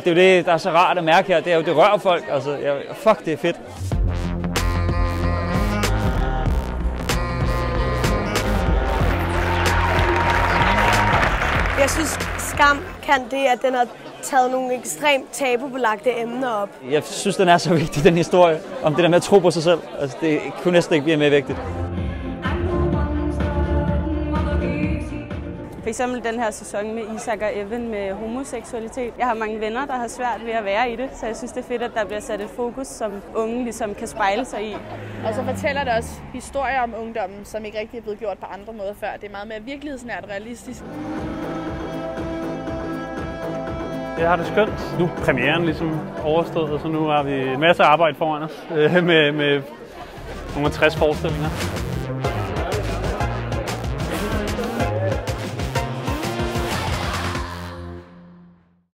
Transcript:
Det er jo det, der er så rart at mærke her. Det er jo, det rører folk. Altså, jeg, fuck, det er fedt. Jeg synes, Skam kan det, at den har taget nogle ekstremt tabubelagte emner op. Jeg synes, den er så vigtig, den historie. Om det der med at tro på sig selv. Altså, det kunne næsten ikke blive mere vigtigt. For eksempel den her sæson med Isak og Evan med homoseksualitet. Jeg har mange venner, der har svært ved at være i det, så jeg synes, det er fedt, at der bliver sat et fokus, som unge ligesom kan spejle sig i. Og så fortæller det også historier om ungdommen, som ikke rigtig er blevet gjort på andre måder før. Det er meget mere virkelighedsnært realistisk. Jeg har det skønt. Nu er premieren ligesom overstået, så nu har vi en masse arbejde foran os øh, med, med nogle 60 forestillinger.